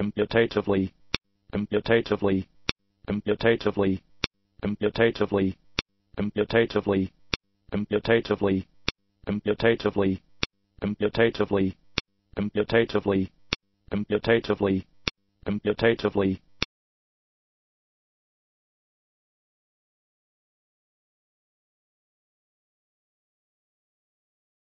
computatively, computatively, computatively, computatively, computatively, computatively, computatively, computatively, computatively, computatively, computatively,